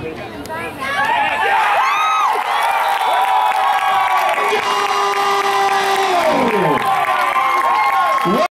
baby.